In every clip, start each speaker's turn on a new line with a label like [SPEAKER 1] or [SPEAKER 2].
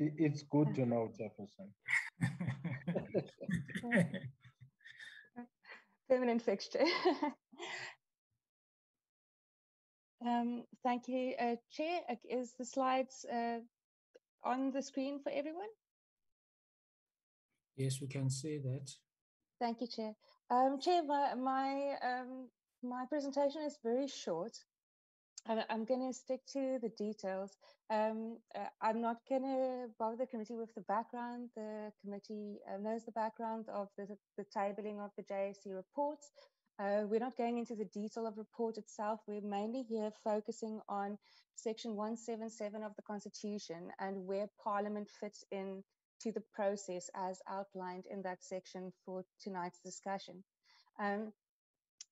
[SPEAKER 1] It's good to know, Jefferson.
[SPEAKER 2] Permanent fixture. um, thank you, uh, Chair. Is the slides uh, on the screen for everyone?
[SPEAKER 3] Yes, we can see that.
[SPEAKER 2] Thank you, Chair. Um, Chair, my my, um, my presentation is very short. I'm going to stick to the details. Um, uh, I'm not going to bother the committee with the background. The committee uh, knows the background of the, the tabling of the JSC reports. Uh, we're not going into the detail of the report itself. We're mainly here focusing on section 177 of the Constitution and where Parliament fits in to the process as outlined in that section for tonight's discussion. Um,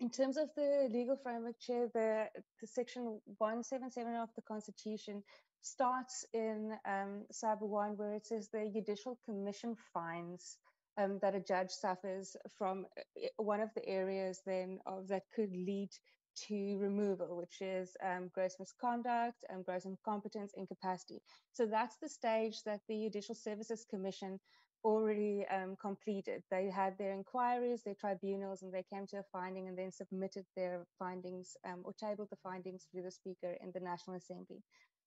[SPEAKER 2] in terms of the legal framework, Chair, the, the section 177 of the Constitution starts in um, sub 1 where it says the judicial commission finds um, that a judge suffers from uh, one of the areas then of that could lead to removal, which is um, gross misconduct, and gross incompetence, incapacity. So that's the stage that the Judicial Services Commission already um, completed. They had their inquiries, their tribunals, and they came to a finding and then submitted their findings um, or tabled the findings to the Speaker in the National Assembly.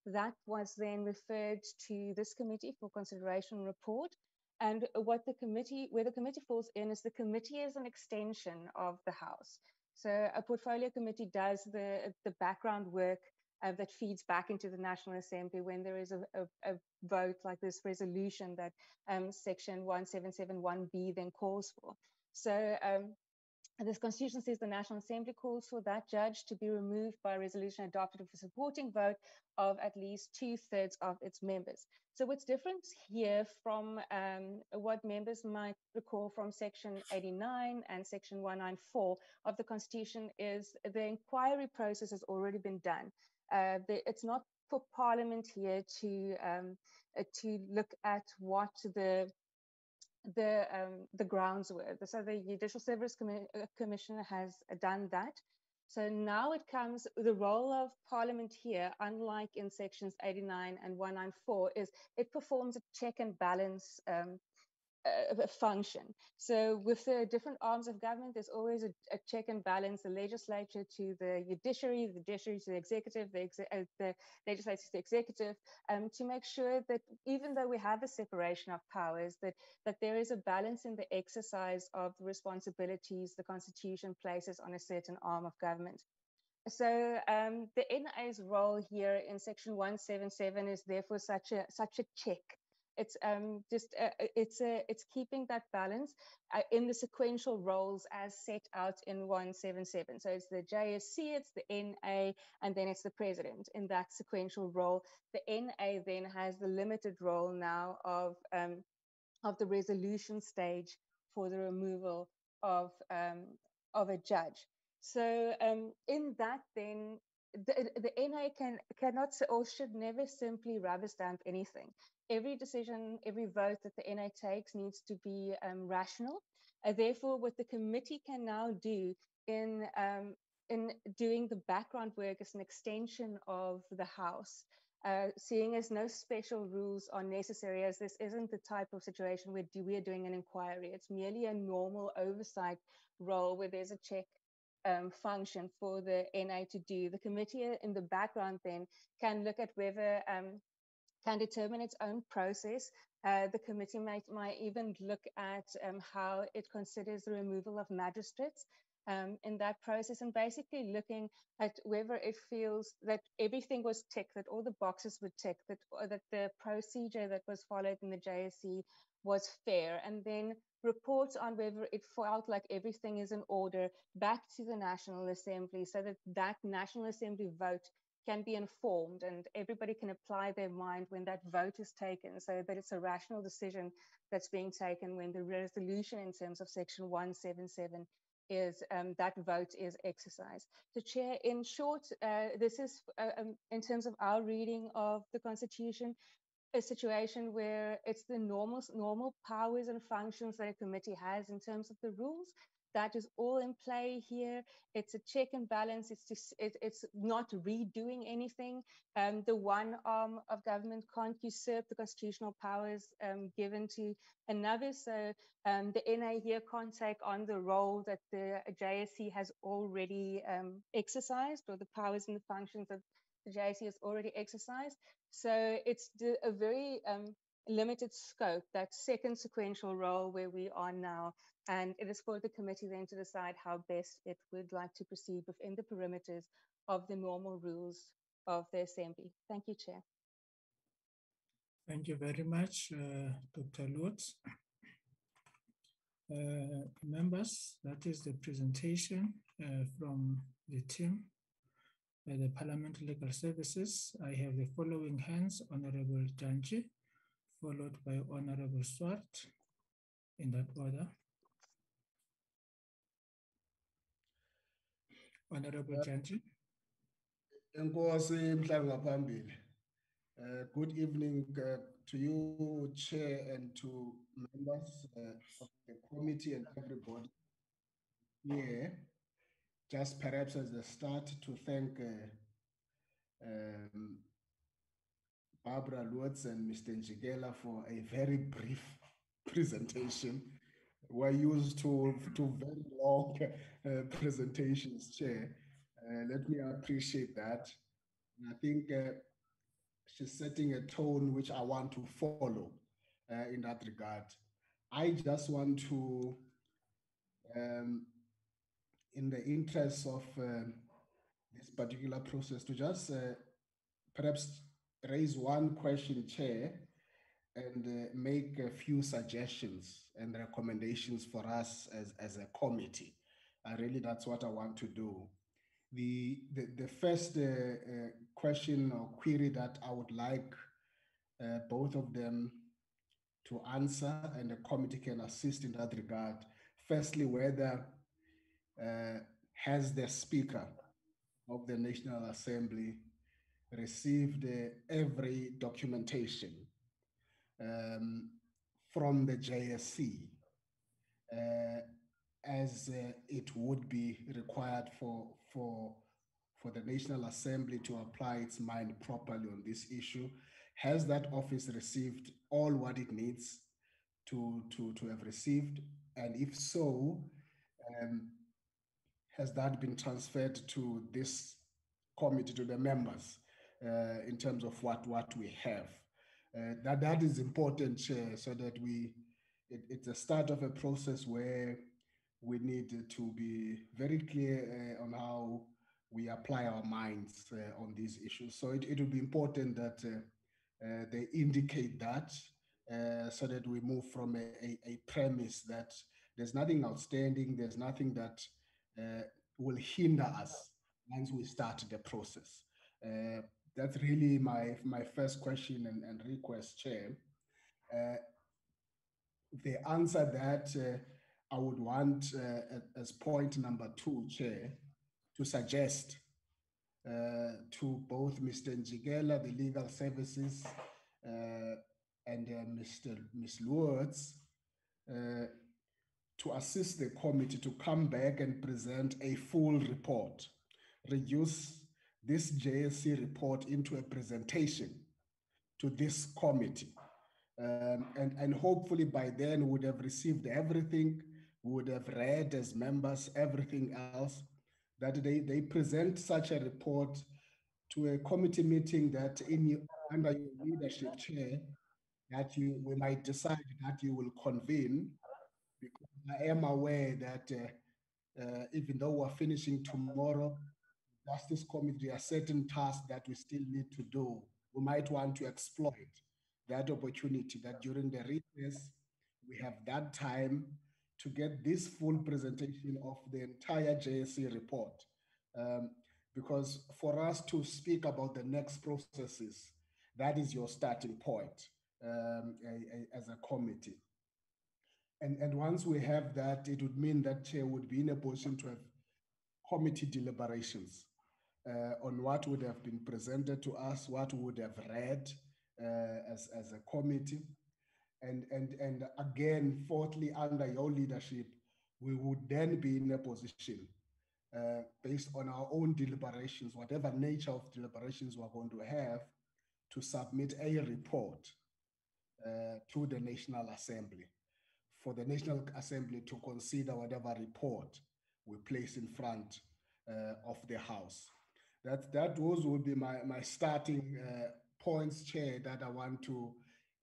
[SPEAKER 2] That was then referred to this committee for consideration report. And what the committee, where the committee falls in is the committee is an extension of the House. So a portfolio committee does the, the background work uh, that feeds back into the National Assembly when there is a, a, a vote like this resolution that um, section 1771B then calls for. So um, this constitution says the National Assembly calls for that judge to be removed by a resolution adopted with a supporting vote of at least two thirds of its members. So what's different here from um, what members might recall from section 89 and section 194 of the constitution is the inquiry process has already been done. Uh, the, it's not for Parliament here to um, uh, to look at what the the um, the grounds were. So the Judicial Service Commi uh, Commission has done that. So now it comes the role of Parliament here, unlike in sections 89 and 194, is it performs a check and balance um, a function. So with the different arms of government, there's always a, a, check and balance, the legislature to the judiciary, the judiciary to the executive, the, uh, the legislature to the executive, um, to make sure that even though we have a separation of powers, that, that there is a balance in the exercise of the responsibilities the constitution places on a certain arm of government. So um, the NA's role here in section 177 is therefore such a, such a check it's um, just uh, uh, it's a it's keeping that balance uh, in the sequential roles as set out in 177 so it's the JSC it's the NA and then it's the president in that sequential role. The NA then has the limited role now of um, of the resolution stage for the removal of um, of a judge. So um, in that then the, the NA can cannot or should never simply rubber stamp anything every decision, every vote that the NA takes needs to be um, rational. Uh, therefore, what the committee can now do in um, in doing the background work as an extension of the House, uh, seeing as no special rules are necessary, as this isn't the type of situation where we are doing an inquiry. It's merely a normal oversight role where there's a check um, function for the NA to do. The committee in the background then can look at whether um, can determine its own process. Uh, the committee might, might even look at um, how it considers the removal of magistrates um, in that process and basically looking at whether it feels that everything was ticked, that all the boxes were ticked, that, that the procedure that was followed in the JSC was fair, and then reports on whether it felt like everything is in order back to the National Assembly so that that National Assembly vote can be informed and everybody can apply their mind when that vote is taken so that it's a rational decision that's being taken when the resolution in terms of section 177 is um, that vote is exercised. So chair, in short, uh, this is uh, um, in terms of our reading of the constitution, a situation where it's the normal, normal powers and functions that a committee has in terms of the rules, that is all in play here. It's a check and balance. It's just, it, it's not redoing anything. Um, the one arm of government can't usurp the constitutional powers um, given to another. So um, the NA here can't take on the role that the JSC has already um, exercised or the powers and the functions that the JSC has already exercised. So it's a very um, limited scope, that second sequential role where we are now. And it is for the committee then to decide how best it would like to proceed within the perimeters of the normal rules of the assembly. Thank you, Chair.
[SPEAKER 3] Thank you very much, uh, Dr. Loots. Uh, members, that is the presentation uh, from the team uh, the Parliament Legal Services. I have the following hands, Honorable Dyantyi, followed by Honorable Swart, in that order. Honorable Dyantyi.
[SPEAKER 4] Enkosi mhlanga phambili. Uh, good evening uh, to you, Chair, and to members uh, of the committee and everybody here. Just perhaps as a start to thank uh, um, Barbara Loots and Mr. Njikela for a very brief presentation. We're used to, to very long uh, presentations, Chair. Uh, let me appreciate that. And I think uh, she's setting a tone which I want to follow uh, in that regard. I just want to, um, in the interest of um, this particular process, to just perhaps raise one question, Chair, and uh, make a few suggestions and recommendations for us as, as a committee. Uh, really, that's what I want to do. The, the, the first uh, uh question or query that I would like uh, both of them to answer, and the committee can assist in that regard. Firstly, whether has the Speaker of the National Assembly received every documentation um, from the JSC uh, as uh, it would be required for, for, for the National Assembly to apply its mind properly on this issue. Has that office received all what it needs to, to, to have received? And if so, um, has that been transferred to this committee, to the members? uh, in terms of what, what we have. Uh, that, that is important, Chair, so that we, it, it's a start of a process where we need to be very clear uh, on how we apply our minds uh, on these issues. So it, it will be important that uh, uh, they indicate that so that we move from a, a, a, premise that there's nothing outstanding, there's nothing that will hinder us once we start the process. Uh, that's really my my first question and, and request, Chair. Uh, the answer that uh, I would want uh, as point number two, Chair, to suggest uh, to both Mr. Njikela, the legal services, uh, and Mr. Ms. Loots, to assist the committee to come back and present a full report, reduce this JSC report into a presentation to this committee. Um, and, and hopefully by then would have received everything, would have read as members everything else, that they, they present such a report to a committee meeting that in under your leadership chair, that you we might decide that you will convene, because I am aware that uh, uh, even though we're finishing tomorrow, Justice Committee, there are certain tasks that we still need to do. We might want to exploit that opportunity that during the recess, we have that time to get this full presentation of the entire JSC report. Um, because for us to speak about the next processes, that is your starting point um, as a committee. And, and once we have that, it would mean that chair would be in a position to have committee deliberations uh, on what would have been presented to us, what would have read uh, as, as a committee. And, and, and again, fourthly, under your leadership, we would then be in a position, uh, based on our own deliberations, whatever nature of deliberations we're going to have, to submit a report uh, to the National Assembly for the National Assembly to consider whatever report we place in front uh, of the House. That, that those would be my, my starting uh, points, Chair, that I want to,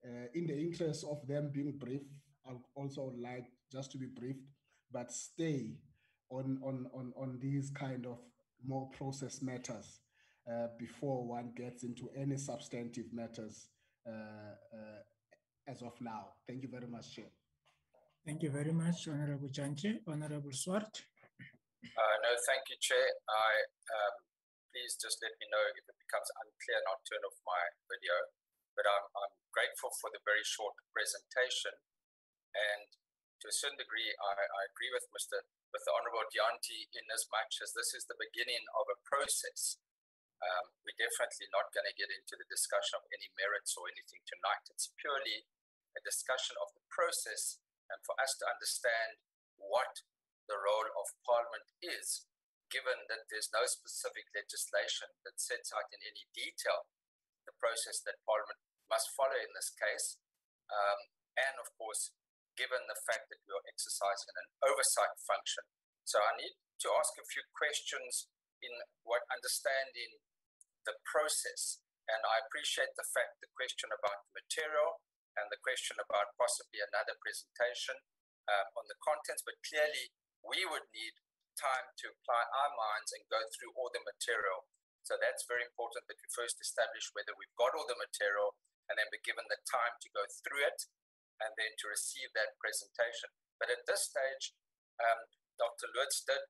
[SPEAKER 4] uh, in the interest of them being brief, I also like just to be briefed, but stay on, on, on, on these kind of more process matters uh, before one gets into any substantive matters uh, uh, as of now. Thank you very much, Chair.
[SPEAKER 3] Thank you very much, Honorable Dyantyi. Honorable Swart.
[SPEAKER 5] Uh, no, thank you, Chair. I um, please just let me know if it becomes unclear and I'll turn off my video. But I'm, I'm grateful for the very short presentation. And to a certain degree, I, I agree with Mr. with the Honorable Dyantyi in as much as this is the beginning of a process. Um, we're definitely not going to get into the discussion of any merits or anything tonight. It's purely a discussion of the process and for us to understand what the role of Parliament is, given that there's no specific legislation that sets out in any detail the process that Parliament must follow in this case. Um, and of course, given the fact that we are exercising an oversight function. So I need to ask a few questions in what understanding the process. And I appreciate the fact the question about the material and the question about possibly another presentation uh, on the contents, but clearly we would need time to apply our minds and go through all the material. So that's very important that we first establish whether we've got all the material and then be given the time to go through it and then to receive that presentation. But at this stage, um, Dr. Loots did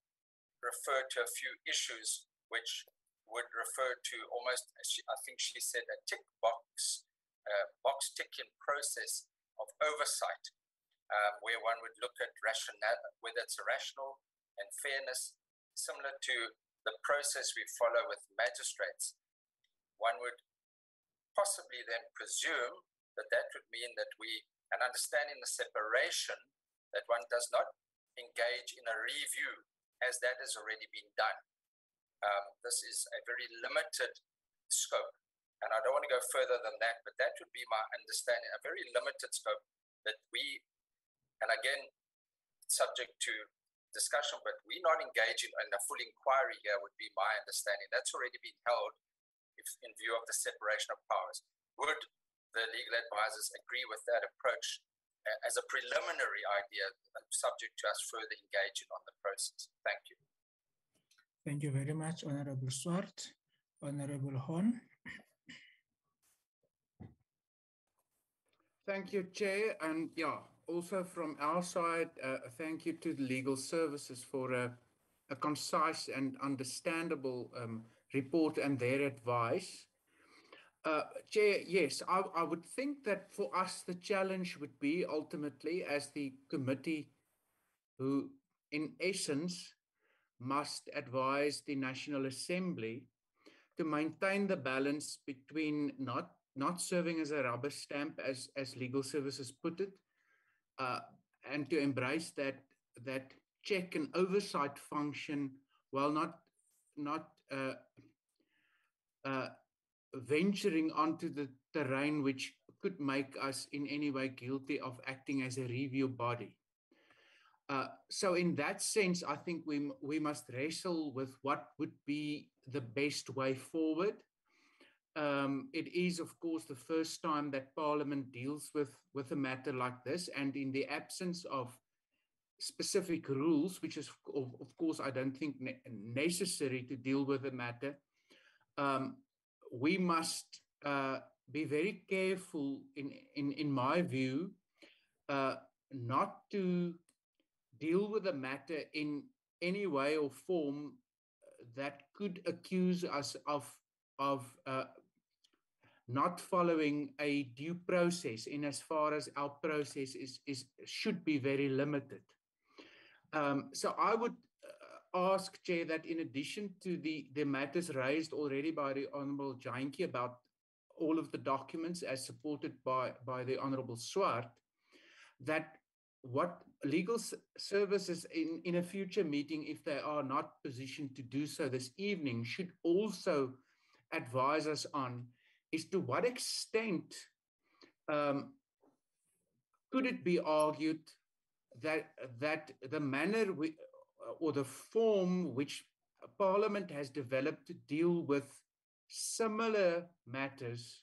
[SPEAKER 5] refer to a few issues which would refer to almost, I think she said, a tick box uh, box ticking process of oversight, um, where one would look at rationale, whether it's rational and fairness, similar to the process we follow with magistrates. One would possibly then presume that that would mean that we, and understanding the separation, that one does not engage in a review as that has already been done. Um, this is a very limited scope. And I don't want to go further than that, but that would be my understanding, a very limited scope that we, and again, subject to discussion, but we're not engaging in a full inquiry here, would be my understanding. That's already been held if, in view of the separation of powers. Would the legal advisors agree with that approach uh, as a preliminary idea, uh, subject to us further engaging on the process? Thank you.
[SPEAKER 3] Thank you very much, Honorable Swart. Honorable Horn.
[SPEAKER 6] Thank you, Chair. And yeah, also from our side, uh, thank you to the legal services for a, a concise and understandable um, report and their advice. Uh, Chair, yes, I, I would think that for us the challenge would be ultimately as the committee who in essence must advise the National Assembly to maintain the balance between not not serving as a rubber stamp, as as legal services put it, uh, and to embrace that that check and oversight function while not not uh, uh, venturing onto the terrain which could make us in any way guilty of acting as a review body. Uh, so in that sense, I think we we must wrestle with what would be the best way forward um, it is, of course, the first time that Parliament deals with, with a matter like this. And in the absence of specific rules, which is, of, of course, I don't think ne necessary to deal with the matter, um, we must uh, be very careful, in, in, in my view, uh, not to deal with the matter in any way or form that could accuse us of of uh, not following a due process in as far as our process is, is should be very limited. Um, so I would uh, ask, Chair, that in addition to the, the matters raised already by the Honourable Dyantyi about all of the documents as supported by, by the Honourable Swart, that what legal services in, in a future meeting, if they are not positioned to do so this evening, should also advise us on is to what extent um, could it be argued that that the manner we, uh, or the form which Parliament has developed to deal with similar matters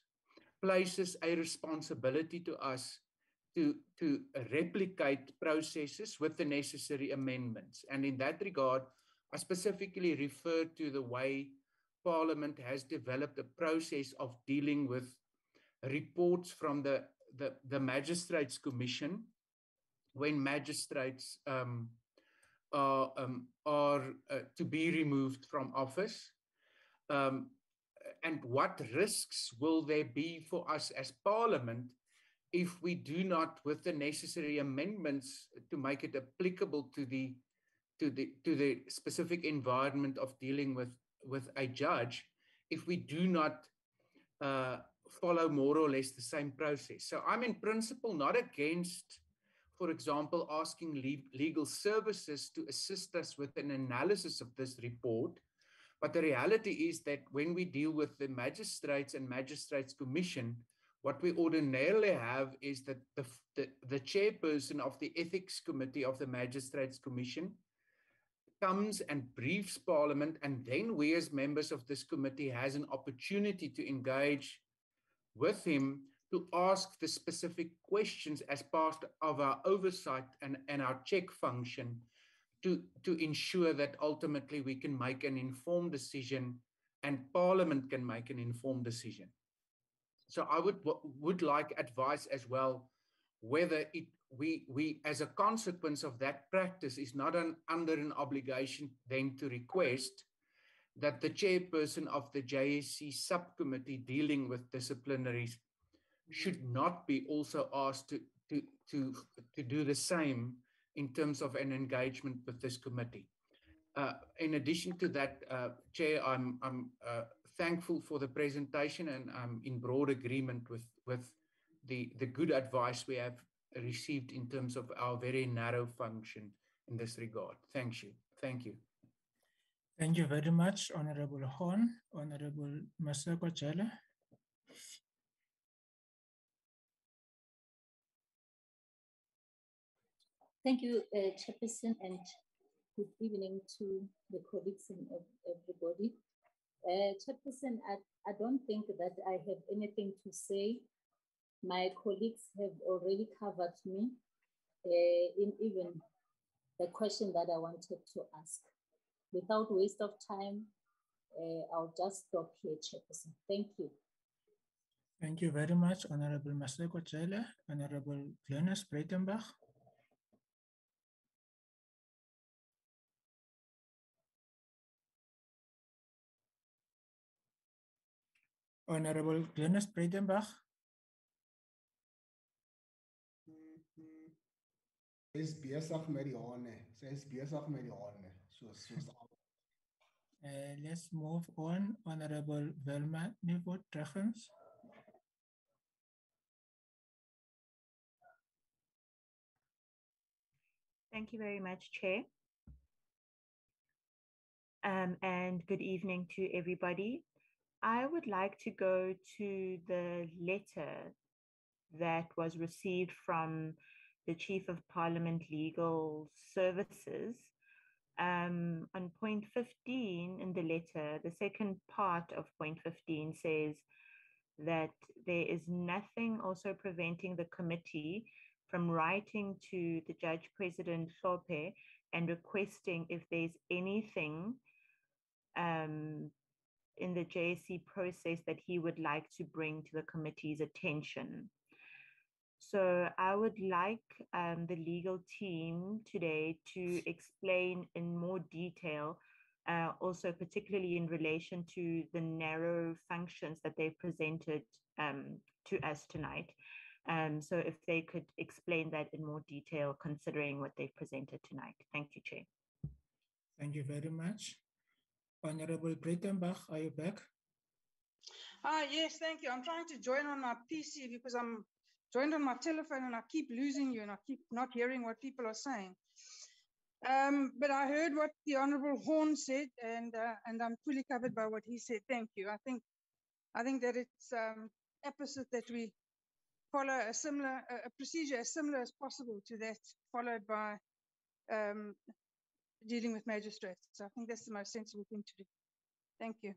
[SPEAKER 6] places a responsibility to us to, to replicate processes with the necessary amendments. And in that regard, I specifically refer to the way Parliament has developed a process of dealing with reports from the, the, the Magistrates Commission when magistrates um, are, um, are uh, to be removed from office. Um, and what risks will there be for us as Parliament if we do not, with the necessary amendments to make it applicable to the to the to the specific environment of dealing with with a judge, if we do not uh, follow more or less the same process. So I'm in principle not against, for example, asking legal services to assist us with an analysis of this report. But the reality is that when we deal with the magistrates and magistrates commission, what we ordinarily have is that the, the, the chairperson of the ethics committee of the magistrates commission comes and briefs parliament and then we as members of this committee has an opportunity to engage with him to ask the specific questions as part of our oversight and, and our check function to, to ensure that ultimately we can make an informed decision and parliament can make an informed decision. So I would would like advice as well whether it we we as a consequence of that practice is not an, under an obligation then to request that the chairperson of the JSC subcommittee dealing with disciplinaries should not be also asked to to to to do the same in terms of an engagement with this committee. Uh, in addition to that, uh, Chair, I'm, I'm uh, thankful for the presentation and I'm in broad agreement with, with the, the good advice we have received in terms of our very narrow function in this regard. Thank you. Thank you.
[SPEAKER 3] Thank you very much, Honorable Horn, Honorable Maseko Jala.
[SPEAKER 7] Thank you, uh, Chairperson, and good evening to the colleagues and everybody. Uh, Chairperson, I, I don't think that I have anything to say. My colleagues have already covered me uh, in even the question that I wanted to ask. Without waste of time, uh, I'll just stop here, Chairperson. Thank you.
[SPEAKER 3] Thank you very much, Honorable Maseko Chele, Honorable Glynnis Breytenbach. Honorable Glynnis Breytenbach.
[SPEAKER 4] Is besig met die hane. Sy besig met die hane. Soos soos
[SPEAKER 3] Uh, let's move on. Honorable Velma Niveau Tregens.
[SPEAKER 8] Thank you very much, Chair. Um, and good evening to everybody. I would like to go to the letter that was received from the Chief of Parliament Legal Services. Um, on point 15 in the letter, the second part of point 15 says that there is nothing also preventing the committee from writing to the Judge President Hlophe and requesting if there's anything um, in the JSC process that he would like to bring to the committee's attention. So I would like um, the legal team today to explain in more detail, uh, also particularly in relation to the narrow functions that they presented um, to us tonight. Um, so if they could explain that in more detail, considering what they've presented tonight. Thank you, Chair.
[SPEAKER 3] Thank you very much. Honorable Breytenbach, are you back?
[SPEAKER 9] Ah, yes, thank you. I'm trying to join on my PC because I'm joined on my telephone and I keep losing you and I keep not hearing what people are saying. Um, but I heard what the Honourable Horn said, and uh, and I'm fully covered by what he said. Thank you. I think I think that it's um, opposite that we follow a similar a procedure as similar as possible to that followed by um, dealing with magistrates. So I think that's the most sensible thing to do. Thank you.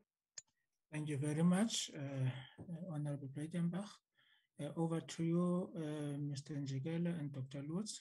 [SPEAKER 3] Thank you very much, uh, Honorable Breytenbach. Uh, over to you, uh, Mr. Njikela and Dr. Loots.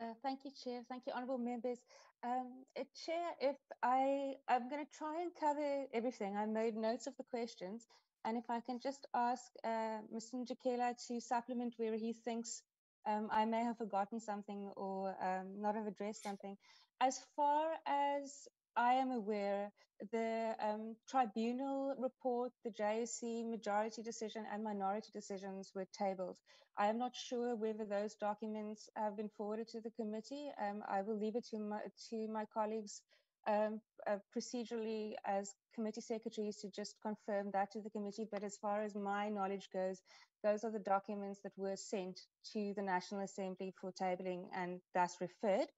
[SPEAKER 2] Uh, thank you, Chair. Thank you, honourable members. Um, uh, Chair, if I, I'm going to try and cover everything. I made notes of the questions. And if I can just ask uh, Mr. Njikela to supplement where he thinks um, I may have forgotten something or um, not have addressed something. As far as I am aware, the um, tribunal report, the JSC majority decision and minority decisions were tabled. I am not sure whether those documents have been forwarded to the committee. Um, I will leave it to my, to my colleagues um, uh, procedurally as committee secretaries to just confirm that to the committee. But as far as my knowledge goes, those are the documents that were sent to the National Assembly for tabling and thus referred.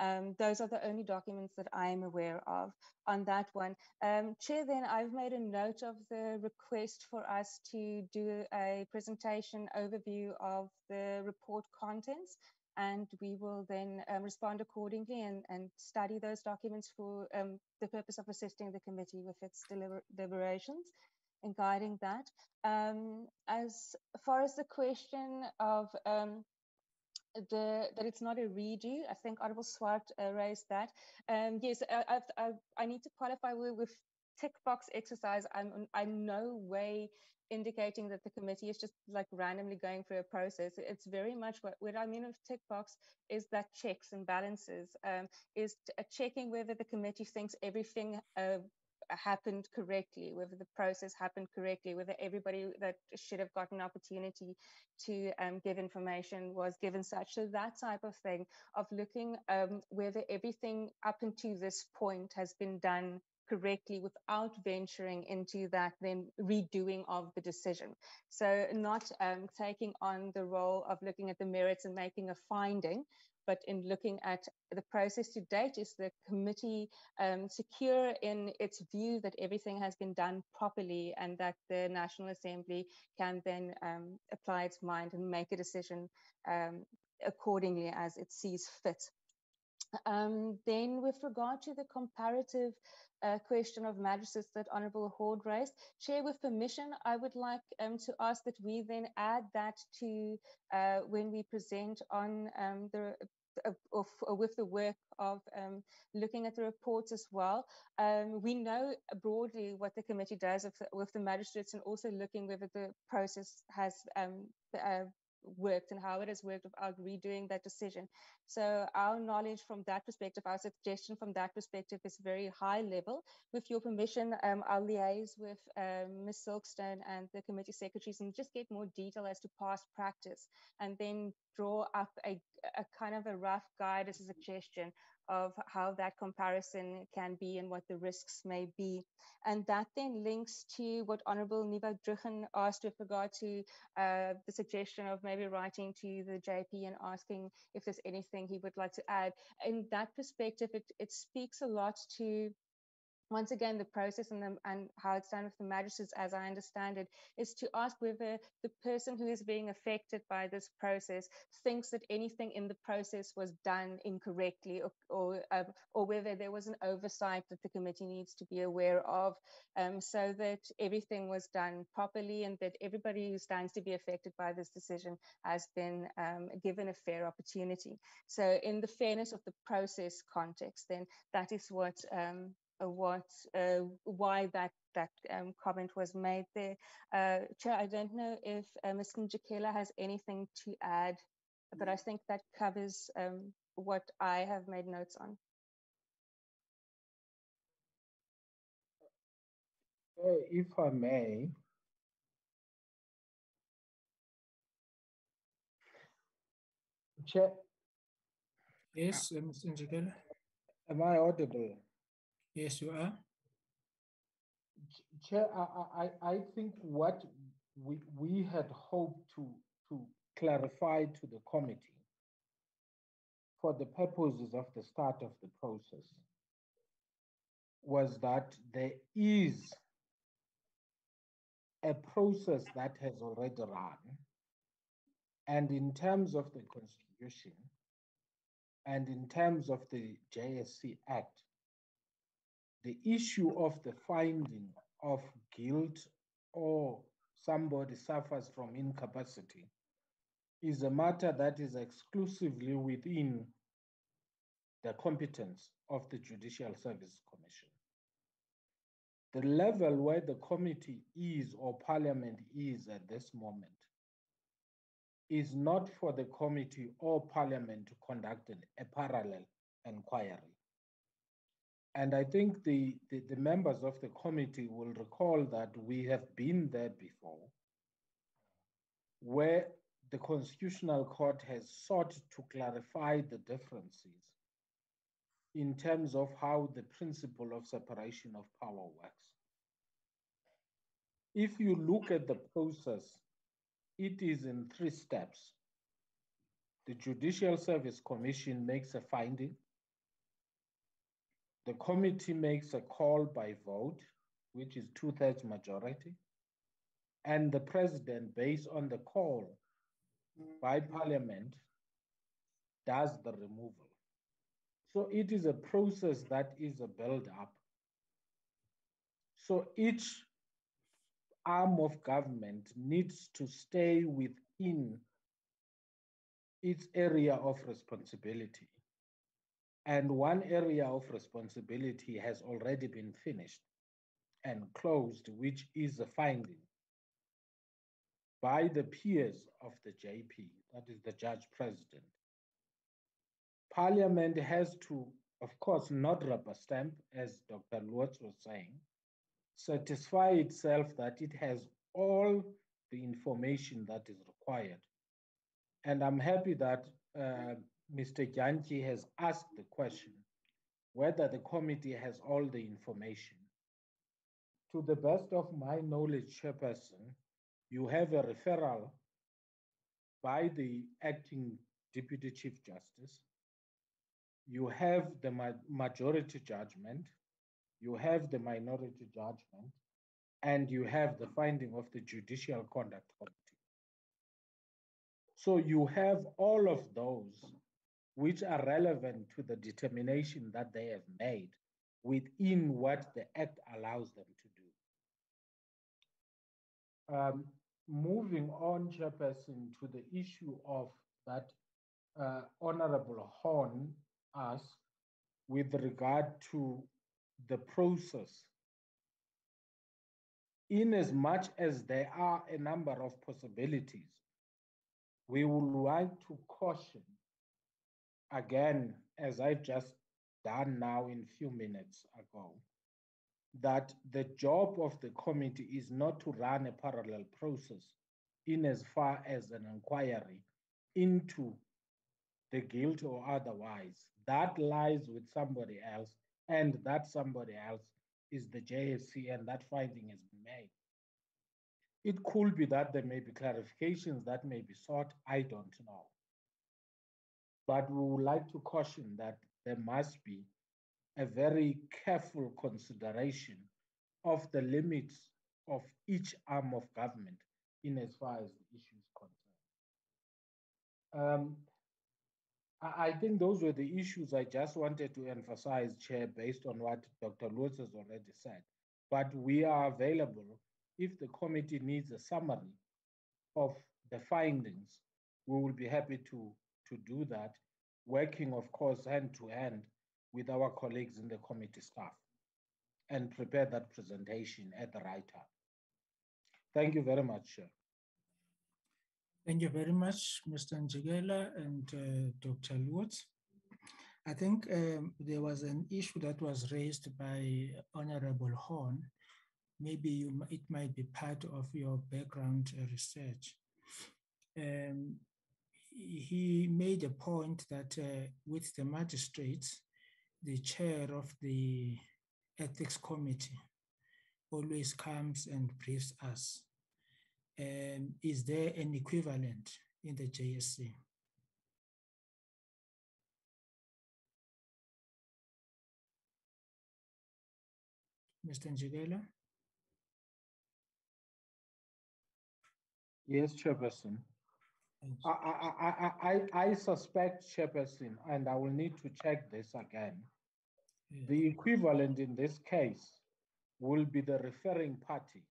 [SPEAKER 2] Um, those are the only documents that I am aware of on that one. Um, Chair, then I've made a note of the request for us to do a presentation overview of the report contents and we will then um, respond accordingly and, and, study those documents for um, the purpose of assisting the committee with its deliber deliberations and guiding that. Um, as far as the question of um, the that it's not a redo. I think Honorable Swart uh, raised that. Um, yes, I, I, I, need to qualify with, with tick box exercise. I'm I'm no way indicating that the committee is just like randomly going through a process. It's very much what, what I mean with tick box is that checks and balances, um, is checking whether the committee thinks everything uh, happened correctly, whether the process happened correctly, whether everybody that should have gotten an opportunity to um, give information was given such. So that type of thing of looking um, whether everything up until this point has been done correctly without venturing into that then redoing of the decision. So not um, taking on the role of looking at the merits and making a finding, but in looking at the process to date, is the committee um, secure in its view that everything has been done properly and that the National Assembly can then um, apply its mind and make a decision um, accordingly as it sees fit. Um, then with regard to the comparative uh, question of magistrates that Honourable Horn raised, Chair, with permission, I would like um, to ask that we then add that to uh, when we present on um, the uh, of, uh, with the work of um, looking at the reports as well. Um, we know broadly what the committee does with, with, the magistrates and also looking whether the process has um, uh, worked and how it has worked without redoing that decision. So our knowledge from that perspective, our suggestion from that perspective is very high level. With your permission, um, I'll liaise with um, Ms. Silkstone and the committee secretaries and just get more detail as to past practice and then draw up a, a kind of a rough guide as a suggestion of how that comparison can be and what the risks may be. And that then links to what Honorable Niva Druchen asked with regard to uh, the suggestion of maybe writing to the JP and asking if there's anything he would like to add. In that perspective, it, it speaks a lot to once again, the process and, the, and how it's done with the magistrates, as I understand it, is to ask whether the person who is being affected by this process thinks that anything in the process was done incorrectly or, or, um, or whether there was an oversight that the committee needs to be aware of um, so that everything was done properly and that everybody who stands to be affected by this decision has been um, given a fair opportunity. So in the fairness of the process context, then that is what um, uh, what uh, why that that um, comment was made there. Uh, Chair, I don't know if uh, Ms. Njikela has anything to add, but I think that covers um, what I have made notes on.
[SPEAKER 1] if I may, Chair.
[SPEAKER 3] Yes, Mr. Njikela.
[SPEAKER 1] Am I audible?
[SPEAKER 3] Yes, you are.
[SPEAKER 1] Chair, I, I, I think what we, we had hoped to, to clarify to the committee for the purposes of the start of the process was that there is a process that has already run. And in terms of the Constitution and in terms of the JSC Act, the issue of the finding of guilt or somebody suffers from incapacity is a matter that is exclusively within the competence of the Judicial Service Commission. The level where the committee is or parliament is at this moment is not for the committee or parliament to conduct an, a parallel inquiry. And I think the, the, the members of the committee will recall that we have been there before, where the Constitutional Court has sought to clarify the differences in terms of how the principle of separation of power works. If you look at the process, it is in three steps. The Judicial Service Commission makes a finding. The committee makes a call by vote, which is two thirds majority. And the president, based on the call by parliament, does the removal. So it is a process that is a build up. So each arm of government needs to stay within its area of responsibility. And one area of responsibility has already been finished and closed, which is a finding by the peers of the JP, that is the judge president. Parliament has to, of course, not rubber stamp, as Dr. Loots was saying, satisfy itself that it has all the information that is required. And I'm happy that uh, Mr. Dyantyi has asked the question whether the committee has all the information. To the best of my knowledge, Chairperson, you have a referral by the acting Deputy Chief Justice you have the ma majority judgment, you have the minority judgment, and you have the finding of the Judicial Conduct Committee. So you have all of those which are relevant to the determination that they have made within what the Act allows them to do. Um, moving on, Chairperson, to the issue of that uh, Honorable Horn us with regard to the process. In as much as there are a number of possibilities, we would like to caution again, as I've just done now in few minutes ago, that the job of the committee is not to run a parallel process in as far as an inquiry into the guilt or otherwise that lies with somebody else, and that somebody else is the JSC, and that finding been made. It could be that there may be clarifications that may be sought, I don't know. But we would like to caution that there must be a very careful consideration of the limits of each arm of government in as far as the issue is concerned. Um, I think those were the issues I just wanted to emphasize, Chair, based on what Dr. Loots has already said. But we are available if the committee needs a summary of the findings. We will be happy to, to do that, working, of course, hand to hand with our colleagues in the committee staff and prepare that presentation at the right time. Thank you very much, Chair.
[SPEAKER 3] Thank you very much, Mr. Njikela and uh, Dr. Loots. I think um, there was an issue that was raised by Honorable Horn. Maybe you, it might be part of your background uh, research. Um, he made a point that uh, with the magistrates, the chair of the ethics committee, always comes and briefs us. Um, is there an equivalent in the JSC? Mr. Njikela?
[SPEAKER 1] Yes, Chairperson. I, I, I, I, suspect, Chairperson, and I will need to check this again.
[SPEAKER 3] Yeah.
[SPEAKER 1] The equivalent in this case will be the referring party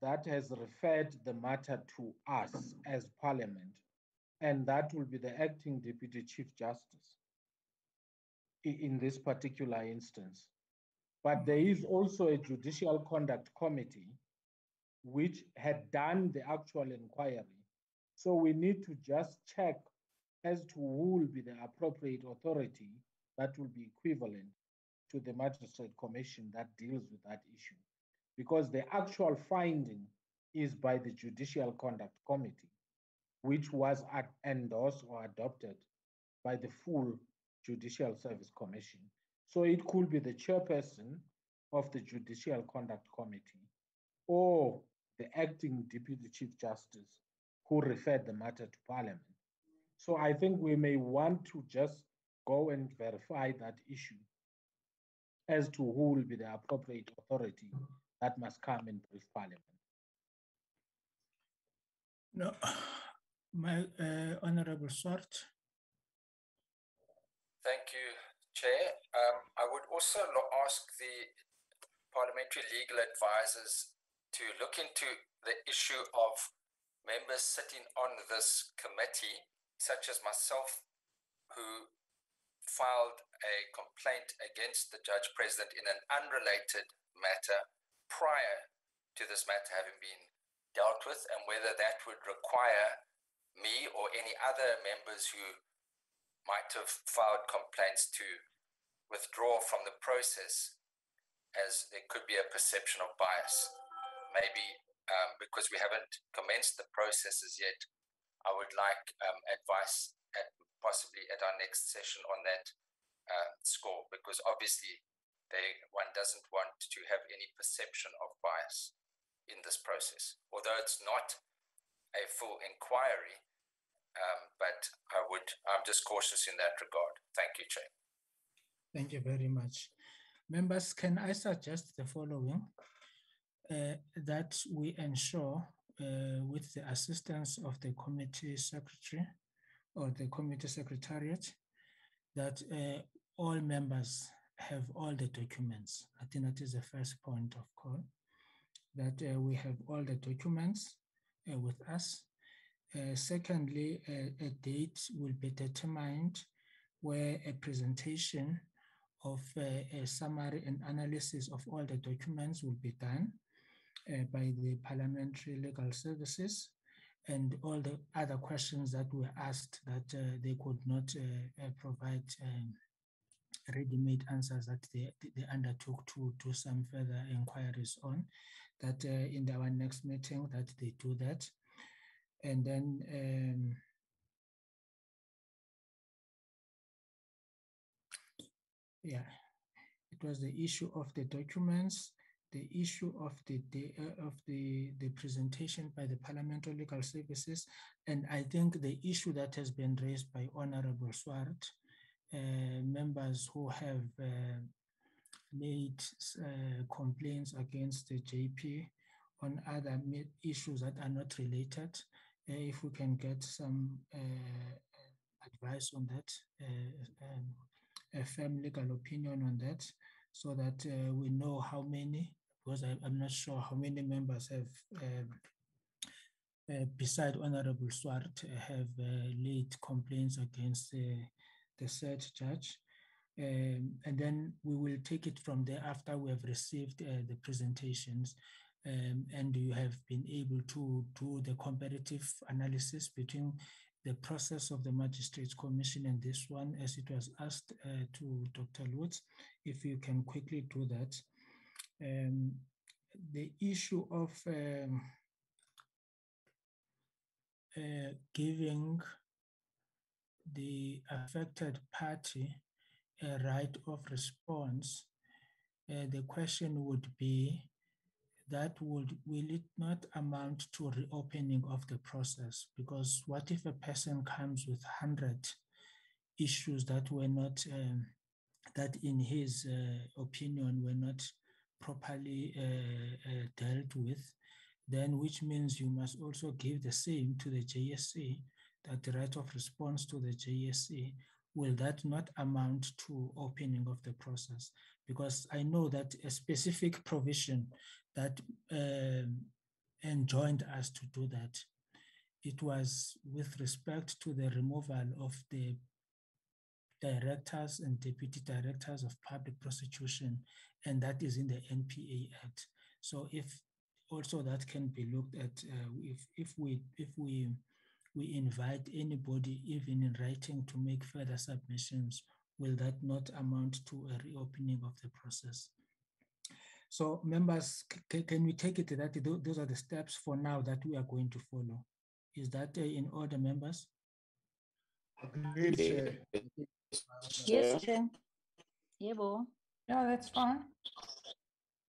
[SPEAKER 1] that has referred the matter to us as Parliament, and that will be the acting Deputy Chief Justice in this particular instance. But there is mm. also a Judicial Conduct Committee which had done the actual inquiry. So we need to just check as to who will be the appropriate authority that will be equivalent to the Magistrate Commission that deals with that issue. Because the actual finding is by the Judicial Conduct Committee, which was endorsed or adopted by the full Judicial Service Commission. So it could be the chairperson of the Judicial Conduct Committee or the acting Deputy Chief Justice who referred the matter to Parliament. So I think we may want to just go and verify that issue as to who will be the appropriate authority that must come and brief Parliament.
[SPEAKER 3] No, my uh, Honorable Swart.
[SPEAKER 5] Thank you, Chair. Um, I would also ask the parliamentary legal advisors to look into the issue of members sitting on this committee, such as myself, who filed a complaint against the judge president in an unrelated matter prior to this matter having been dealt with, and whether that would require me or any other members who might have filed complaints to withdraw from the process as there could be a perception of bias. Maybe um, because we haven't commenced the processes yet, I would like um, advice at possibly at our next session on that uh, score because obviously they, one doesn't want to have any perception of bias in this process. Although it's not a full inquiry, um, but I would, I'm just cautious in that regard. Thank you, Chair.
[SPEAKER 3] Thank you very much. Members, can I suggest the following? Uh, that we ensure uh, with the assistance of the committee secretary or the committee secretariat that uh, all members have all the documents. I think that is the first point of call, that uh, we have all the documents uh, with us. Uh, secondly, a, a date will be determined where a presentation of a summary and analysis of all the documents will be done uh, by the Parliamentary Legal Services and all the other questions that were asked that uh, they could not uh, uh, provide um, ready-made answers that they, they undertook to do some further inquiries on, that uh, in our next meeting that they do that. And then um, yeah, it was the issue of the documents, the issue of the, the uh, of the the presentation by the Parliamentary Legal Services, and I think the issue that has been raised by Honorable Swart, uh, members who have uh, made uh, complaints against the JP on other issues that are not related. Uh, if we can get some uh, advice on that, um, a firm legal opinion on that, so that uh, we know how many, because I, am not sure how many members have, um, uh, beside Honorable Swart, uh, have uh, laid complaints against the said judge. Um, and then we will take it from there after we have received uh, the presentations um, and you have been able to do the comparative analysis between the process of the Magistrates Commission and this one, as it was asked uh, to Dr. Loots, if you can quickly do that. Um, the issue of um, uh, giving the affected party a right of response uh, the question would be that would will it not amount to reopening of the process? Because what if a person comes with 100 issues that were not, um, that in his uh, opinion were not properly uh, uh, dealt with, then which means you must also give the same to the JSC, that the right of response to the JSC, will that not amount to opening of the process? Because I know that a specific provision that um, enjoined us to do that, it was with respect to the removal of the directors and deputy directors of public prosecution, and that is in the NPA Act. So if also that can be looked at, uh, if if we if we we invite anybody, even in writing, to make further submissions, will that not amount to a reopening of the process? So members, can we take it that those are the steps for now that we are going to follow? Is that uh, in order, members?
[SPEAKER 4] Agreed, Chair.
[SPEAKER 7] Yes, Chair. Yeah,
[SPEAKER 9] Yeah, that's fine.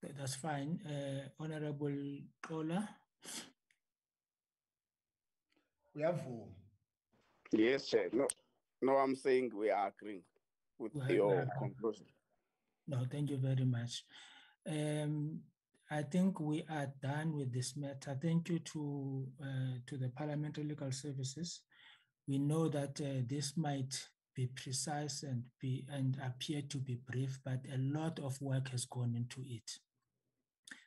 [SPEAKER 3] That's fine. Uh, Honorable Kola.
[SPEAKER 4] We have four.
[SPEAKER 10] Yes, Chair. No, no, I'm saying we are agreeing with
[SPEAKER 3] Well,
[SPEAKER 10] your
[SPEAKER 3] uh,
[SPEAKER 10] conclusion.
[SPEAKER 3] No, thank you very much. Um, I think we are done with this matter. Thank you to uh, to the Parliamentary Legal Services. We know that uh, this might be precise and be and appear to be brief, but a lot of work has gone into it.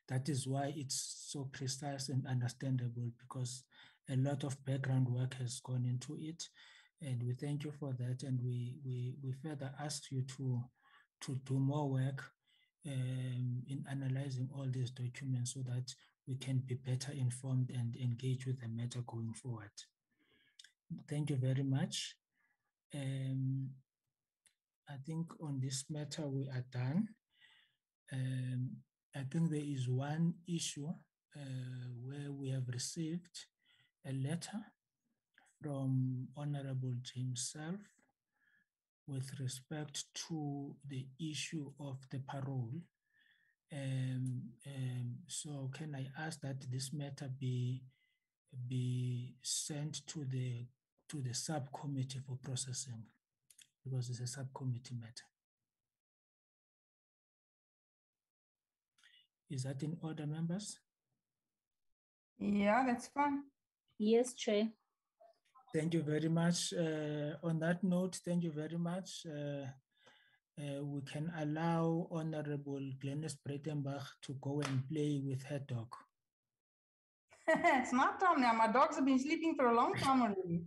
[SPEAKER 3] That is why it's so precise and understandable because a lot of background work has gone into it. And we thank you for that. And we we, we further ask you to to do more work um, in analyzing all these documents so that we can be better informed and engage with the matter going forward. Thank you very much. Um, I think on this matter we are done. Um, I think there is one issue uh, where we have received a letter from Honorable James Selfe with respect to the issue of the parole. Um, um, so can I ask that this matter be be sent to the to the subcommittee for processing because it's a subcommittee matter. Is that in order, members?
[SPEAKER 9] Yeah, that's fine.
[SPEAKER 7] Yes, Chair.
[SPEAKER 3] Thank you very much. Uh, on that note, thank you very much. Uh, uh, we can allow Honorable Glynnis Breytenbach to go and play with her dog.
[SPEAKER 9] it's not time now. My dogs have been sleeping for a long time already.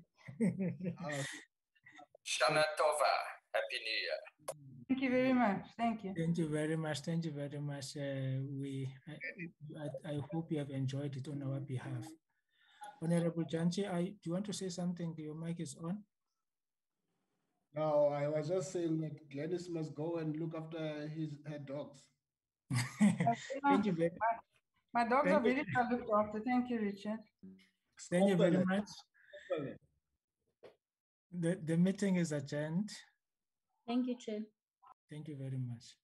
[SPEAKER 5] Shana Tova, Happy New Year.
[SPEAKER 9] Thank you very much. Thank you.
[SPEAKER 3] Thank you very much. Thank you very much. Uh, we, I, I, I hope you have enjoyed it on our behalf. Honorable Dyantyi, I, do you want to say something? Your mic is on.
[SPEAKER 4] No, I was just saying that Glynnis must go and look after his her dogs.
[SPEAKER 3] Thank you very
[SPEAKER 9] My, my dogs
[SPEAKER 3] Thank
[SPEAKER 9] are very
[SPEAKER 3] you.
[SPEAKER 9] well looked after. Thank you, Richard.
[SPEAKER 3] Thank you very
[SPEAKER 4] Excellent.
[SPEAKER 3] much. The, the meeting is adjourned.
[SPEAKER 7] Thank you, Chair.
[SPEAKER 3] Thank you very much.